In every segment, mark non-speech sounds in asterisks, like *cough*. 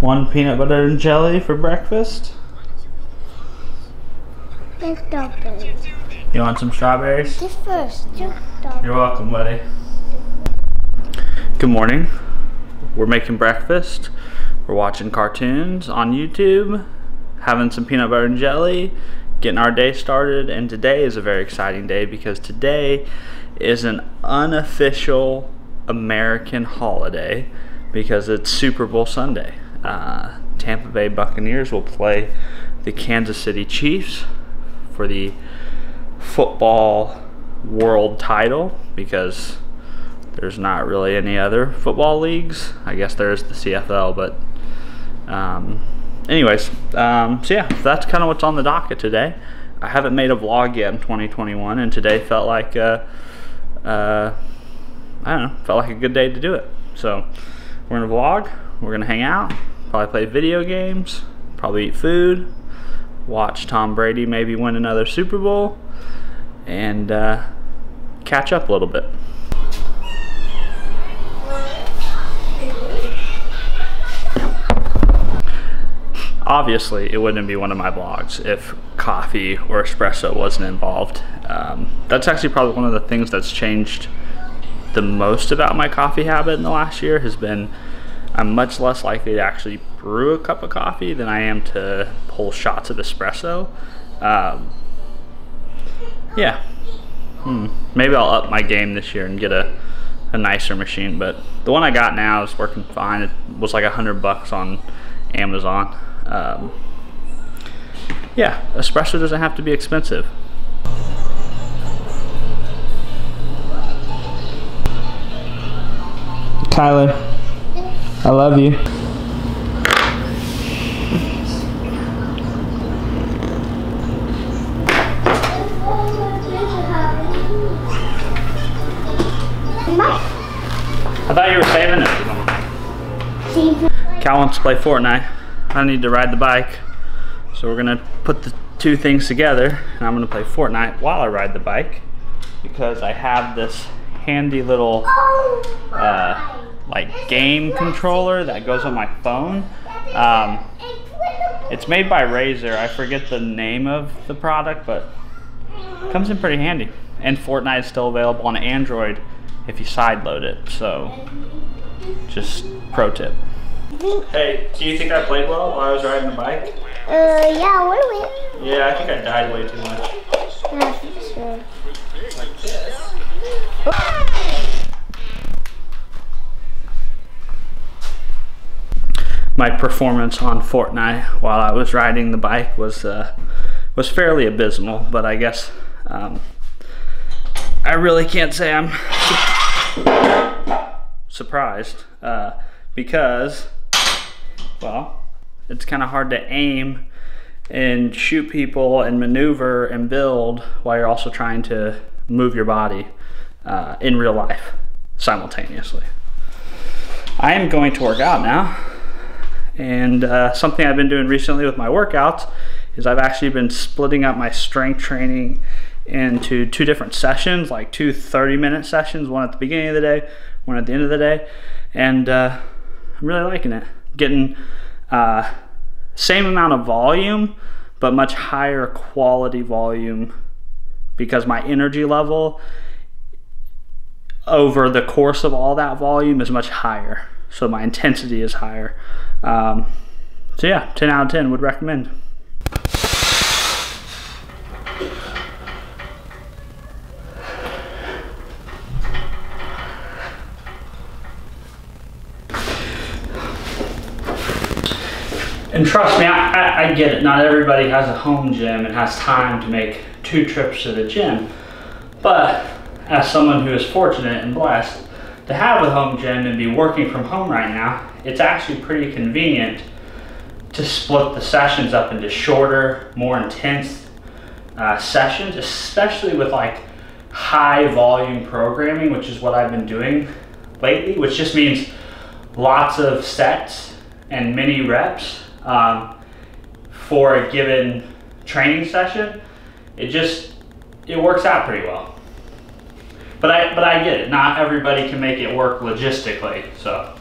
One peanut butter and jelly for breakfast. Just strawberries. You want some strawberries? Just first. Just strawberries. You're welcome, buddy. Good morning. We're making breakfast. We're watching cartoons on YouTube, having some peanut butter and jelly, getting our day started. And today is a very exciting day because today is an unofficial American holiday because it's Super Bowl Sunday. Uh, Tampa Bay Buccaneers will play the Kansas City Chiefs for the football world title because there's not really any other football leagues. I guess there is the CFL, but um, anyways, um, so yeah, that's kind of what's on the docket today. I haven't made a vlog yet in 2021, and today felt like uh, uh, I don't know, felt like a good day to do it. So we're gonna vlog, we're gonna hang out, probably play video games, probably eat food, watch Tom Brady maybe win another Super Bowl, and uh, catch up a little bit. Obviously, it wouldn't be one of my vlogs if coffee or espresso wasn't involved. Um, that's actually probably one of the things that's changed the most about my coffee habit in the last year has been I'm much less likely to actually brew a cup of coffee than I am to pull shots of espresso. Um, yeah, hmm. maybe I'll up my game this year and get a, a nicer machine. But the one I got now is working fine. It was like a hundred bucks on Amazon. Um, yeah, espresso doesn't have to be expensive. Tyler, I love you. I thought you were saving it. Cal wants to play Fortnite. I need to ride the bike. So we're gonna put the two things together and I'm gonna play Fortnite while I ride the bike because I have this handy little uh, like game controller that goes on my phone. Um, it's made by Razer. I forget the name of the product, but it comes in pretty handy. And Fortnite is still available on Android if you sideload it. So, just pro tip. Hey, do you think I played well while I was riding the bike? Uh, yeah, what are we? Yeah, I think I died way too much. Yeah, for sure. My performance on Fortnite while I was riding the bike was uh, was fairly abysmal, but I guess um, I really can't say I'm su surprised uh, because, well, it's kind of hard to aim and shoot people and maneuver and build while you're also trying to move your body uh, in real life simultaneously. I am going to work out now. And uh, something I've been doing recently with my workouts is I've actually been splitting up my strength training into two different sessions, like two 30 minute sessions, one at the beginning of the day, one at the end of the day. And uh, I'm really liking it. Getting uh, same amount of volume, but much higher quality volume because my energy level over the course of all that volume is much higher. So my intensity is higher. Um, so yeah, 10 out of 10 would recommend. And trust me, I, I, I, get it. Not everybody has a home gym and has time to make two trips to the gym. But as someone who is fortunate and blessed to have a home gym and be working from home right now, it's actually pretty convenient to split the sessions up into shorter, more intense uh, sessions, especially with like high volume programming, which is what I've been doing lately, which just means lots of sets and mini reps um, for a given training session. It just it works out pretty well. But I but I get it. Not everybody can make it work logistically, so.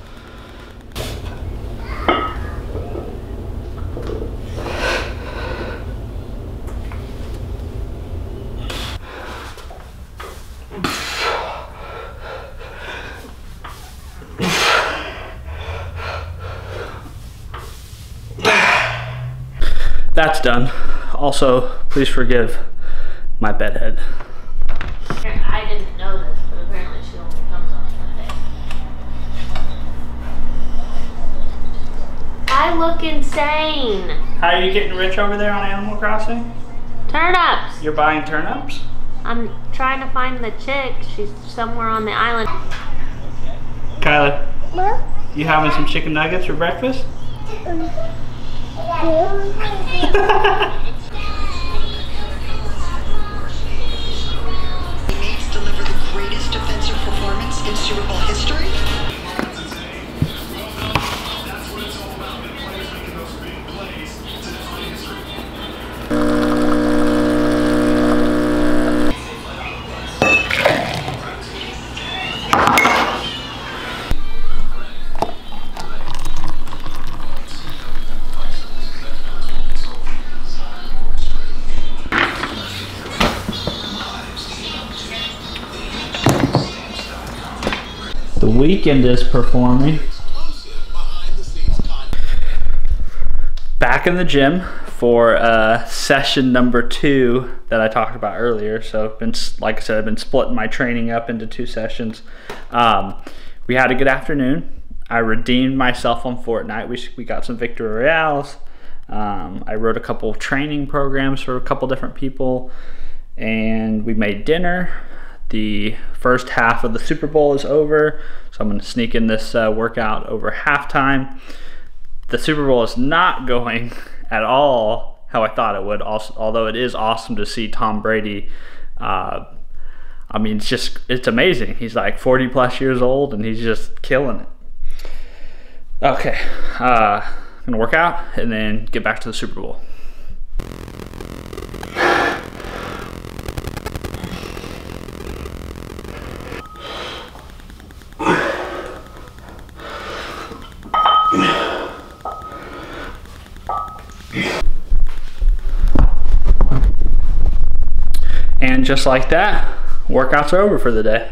That's done. Also, please forgive my bedhead. I didn't know this, but apparently she only comes on Sunday. I look insane. How are you getting rich over there on Animal Crossing? Turnips. You're buying turnips? I'm trying to find the chick. She's somewhere on the island. Kyla, What? you having some chicken nuggets for breakfast? Um, *laughs* Bowl history? Weekend is performing. Back in the gym for uh, session number two that I talked about earlier. So, been like I said, I've been splitting my training up into two sessions. Um, we had a good afternoon. I redeemed myself on Fortnite. We we got some victory royales. Um, I wrote a couple training programs for a couple different people, and we made dinner. The first half of the Super Bowl is over, so I'm going to sneak in this uh, workout over halftime. The Super Bowl is not *laughs* going at all how I thought it would, also, although it is awesome to see Tom Brady. Uh, I mean, it's just, it's amazing. He's like 40 plus years old and he's just killing it. Okay, uh, I'm going to work out and then get back to the Super Bowl. And just like that, workouts are over for the day.